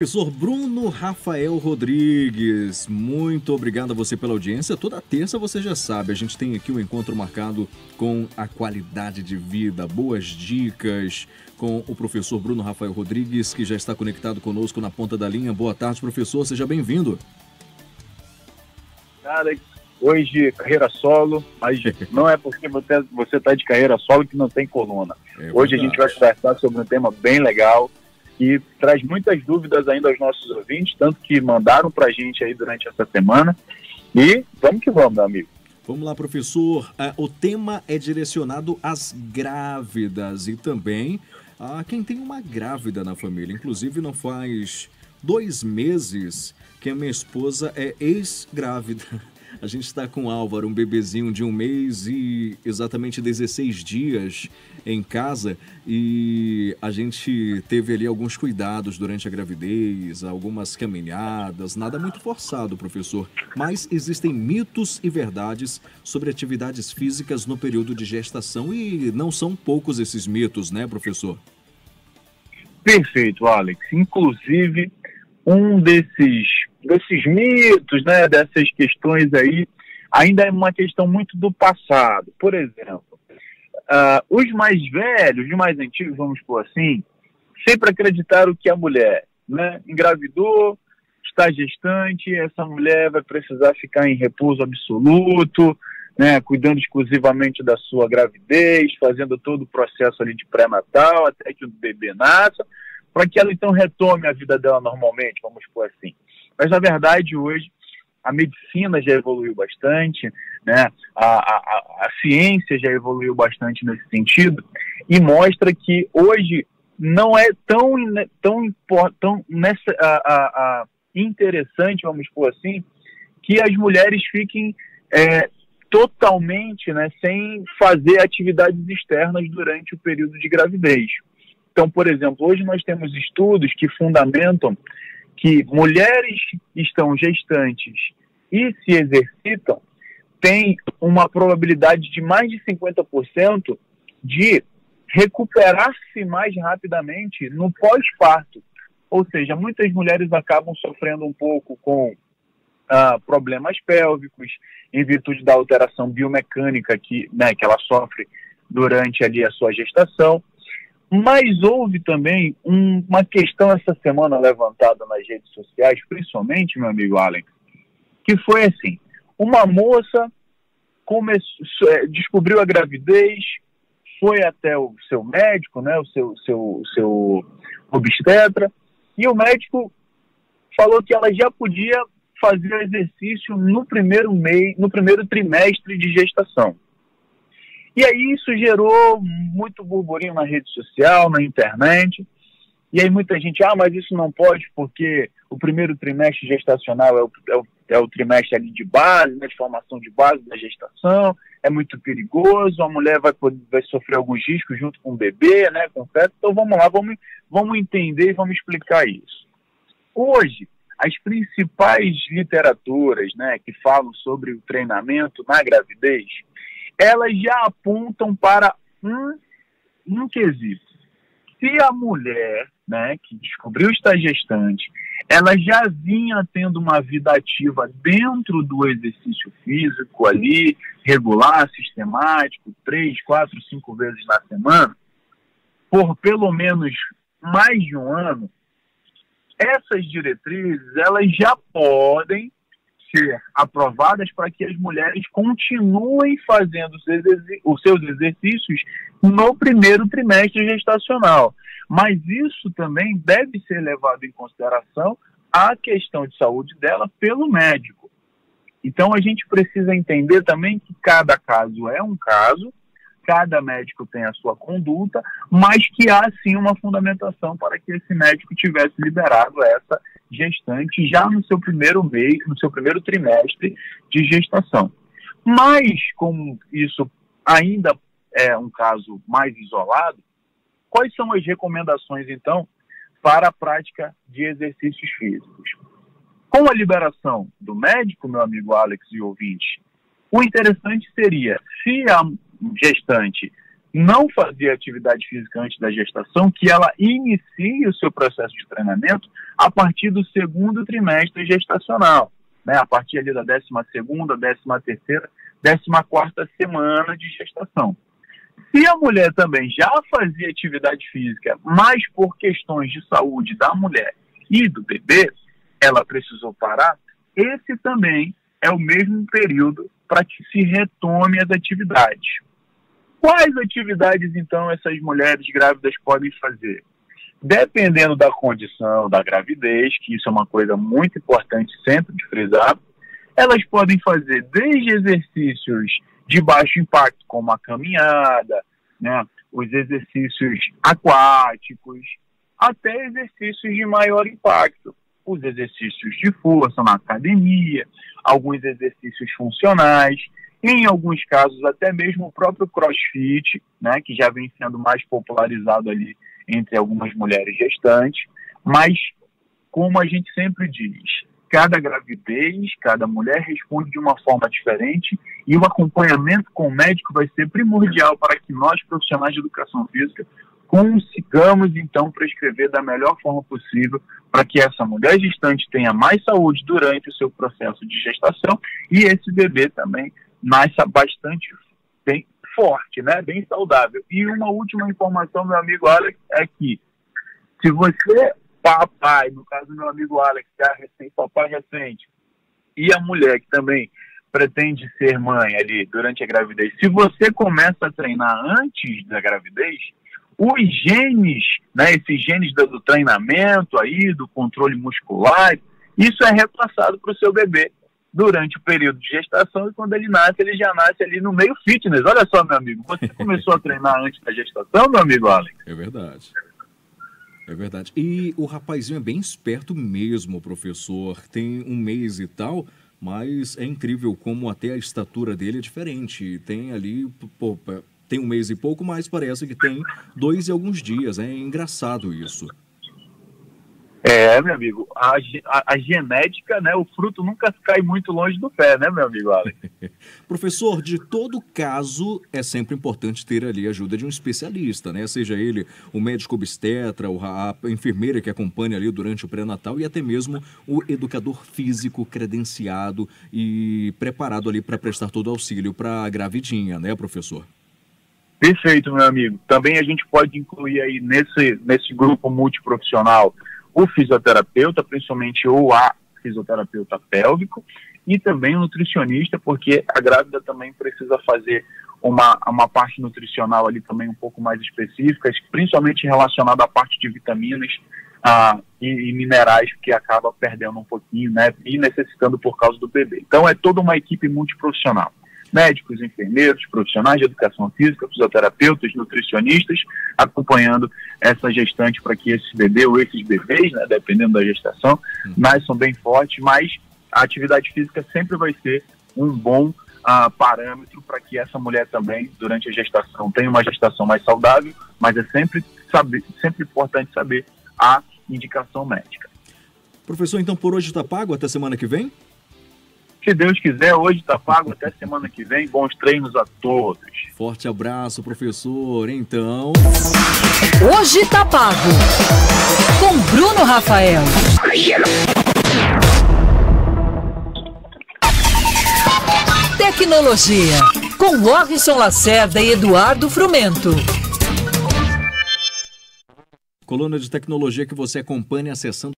Professor Bruno Rafael Rodrigues, muito obrigado a você pela audiência. Toda terça você já sabe, a gente tem aqui um encontro marcado com a qualidade de vida, boas dicas com o professor Bruno Rafael Rodrigues, que já está conectado conosco na ponta da linha. Boa tarde, professor, seja bem-vindo. Alex, hoje carreira solo, mas não é porque você está de carreira solo que não tem coluna. É hoje a gente vai conversar sobre um tema bem legal que traz muitas dúvidas ainda aos nossos ouvintes, tanto que mandaram para a gente aí durante essa semana. E vamos que vamos, meu amigo. Vamos lá, professor. Uh, o tema é direcionado às grávidas e também a quem tem uma grávida na família. Inclusive, não faz dois meses que a minha esposa é ex-grávida. A gente está com o Álvaro, um bebezinho de um mês e exatamente 16 dias em casa e a gente teve ali alguns cuidados durante a gravidez, algumas caminhadas, nada muito forçado, professor. Mas existem mitos e verdades sobre atividades físicas no período de gestação e não são poucos esses mitos, né, professor? Perfeito, Alex. Inclusive, um desses, desses mitos, né, dessas questões aí, ainda é uma questão muito do passado. Por exemplo, uh, os mais velhos, os mais antigos, vamos por assim, sempre acreditaram que a mulher né, engravidou, está gestante, essa mulher vai precisar ficar em repouso absoluto, né, cuidando exclusivamente da sua gravidez, fazendo todo o processo ali de pré-natal até que o bebê nasça para que ela então retome a vida dela normalmente, vamos por assim. Mas na verdade hoje a medicina já evoluiu bastante, né? a, a, a ciência já evoluiu bastante nesse sentido e mostra que hoje não é tão, tão, tão nessa, a, a, interessante, vamos por assim, que as mulheres fiquem é, totalmente né, sem fazer atividades externas durante o período de gravidez. Então, por exemplo, hoje nós temos estudos que fundamentam que mulheres estão gestantes e se exercitam têm uma probabilidade de mais de 50% de recuperar-se mais rapidamente no pós-parto. Ou seja, muitas mulheres acabam sofrendo um pouco com ah, problemas pélvicos em virtude da alteração biomecânica que, né, que ela sofre durante ali a sua gestação. Mas houve também um, uma questão essa semana levantada nas redes sociais, principalmente, meu amigo Alex, que foi assim: uma moça é, descobriu a gravidez, foi até o seu médico, né, o seu, seu, seu obstetra, e o médico falou que ela já podia fazer exercício no primeiro mês, no primeiro trimestre de gestação. E aí isso gerou muito burburinho na rede social, na internet. E aí muita gente, ah, mas isso não pode porque o primeiro trimestre gestacional é o, é o, é o trimestre ali de base, né, de formação de base da gestação, é muito perigoso, a mulher vai, vai sofrer alguns riscos junto com o bebê, né, com o feto. Então vamos lá, vamos, vamos entender e vamos explicar isso. Hoje, as principais literaturas né, que falam sobre o treinamento na gravidez, elas já apontam para um, um quesito. Se a mulher né, que descobriu estar gestante, ela já vinha tendo uma vida ativa dentro do exercício físico ali, regular, sistemático, três, quatro, cinco vezes na semana, por pelo menos mais de um ano, essas diretrizes elas já podem ser aprovadas para que as mulheres continuem fazendo os seus exercícios no primeiro trimestre gestacional. Mas isso também deve ser levado em consideração a questão de saúde dela pelo médico. Então a gente precisa entender também que cada caso é um caso, cada médico tem a sua conduta, mas que há sim uma fundamentação para que esse médico tivesse liberado essa gestante já no seu primeiro mês, no seu primeiro trimestre de gestação. Mas, como isso ainda é um caso mais isolado, quais são as recomendações, então, para a prática de exercícios físicos? Com a liberação do médico, meu amigo Alex e ouvinte, o interessante seria, se a gestante não fazer atividade física antes da gestação, que ela inicie o seu processo de treinamento a partir do segundo trimestre gestacional, né? a partir ali da 12 segunda, 13 terceira, 14 quarta semana de gestação. Se a mulher também já fazia atividade física, mas por questões de saúde da mulher e do bebê, ela precisou parar, esse também é o mesmo período para que se retome as atividades. Quais atividades, então, essas mulheres grávidas podem fazer? Dependendo da condição da gravidez, que isso é uma coisa muito importante sempre de frisar, elas podem fazer desde exercícios de baixo impacto, como a caminhada, né, os exercícios aquáticos, até exercícios de maior impacto, os exercícios de força na academia, alguns exercícios funcionais, em alguns casos até mesmo o próprio CrossFit, né, que já vem sendo mais popularizado ali entre algumas mulheres gestantes, mas como a gente sempre diz, cada gravidez, cada mulher responde de uma forma diferente e o acompanhamento com o médico vai ser primordial para que nós, profissionais de educação física, consigamos então prescrever da melhor forma possível para que essa mulher gestante tenha mais saúde durante o seu processo de gestação e esse bebê também nasça bastante bem forte, né, bem saudável. E uma última informação, meu amigo Alex, é que se você papai, no caso do meu amigo Alex, que é recém, papai recente, e a mulher que também pretende ser mãe ali durante a gravidez, se você começa a treinar antes da gravidez, os genes, né, esses genes do treinamento aí, do controle muscular, isso é repassado para o seu bebê durante o período de gestação e quando ele nasce, ele já nasce ali no meio fitness. Olha só, meu amigo, você começou a treinar antes da gestação, meu amigo Alex? É verdade. É verdade. E o rapazinho é bem esperto mesmo, professor. Tem um mês e tal, mas é incrível como até a estatura dele é diferente. Tem ali, pô, tem um mês e pouco, mas parece que tem dois e alguns dias. É engraçado isso. É, meu amigo, a, a, a, genética, né, o fruto nunca cai muito longe do pé, né, meu amigo Alex? Professor, de todo caso, é sempre importante ter ali a ajuda de um especialista, né? Seja ele o médico obstetra, a, enfermeira que acompanha ali durante o pré-natal e até mesmo o educador físico credenciado e preparado ali para prestar todo o auxílio para a gravidinha, né, professor? Perfeito, meu amigo. Também a gente pode incluir aí nesse, nesse grupo multiprofissional o fisioterapeuta, principalmente ou a fisioterapeuta pélvico, e também o nutricionista, porque a grávida também precisa fazer uma, uma parte nutricional ali também um pouco mais específica, principalmente relacionada à parte de vitaminas ah, e, e, minerais, que acaba perdendo um pouquinho, né, e necessitando por causa do bebê. Então é toda uma equipe multiprofissional médicos, enfermeiros, profissionais de educação física, fisioterapeutas, nutricionistas, acompanhando essa gestante para que esse bebê ou esses bebês, né, dependendo da gestação, uhum. nasçam bem fortes, mas a atividade física sempre vai ser um bom uh, parâmetro para que essa mulher também, durante a gestação, tenha uma gestação mais saudável, mas é sempre, saber, sempre importante saber a indicação médica. Professor, então por hoje está pago até semana que vem? Se Deus quiser, hoje está pago até semana que vem. Bons treinos a todos. Forte abraço, professor. Então. Hoje está pago. Com Bruno Rafael. Tecnologia. Com Morrison Lacerda e Eduardo Frumento. Coluna de tecnologia que você acompanha acessando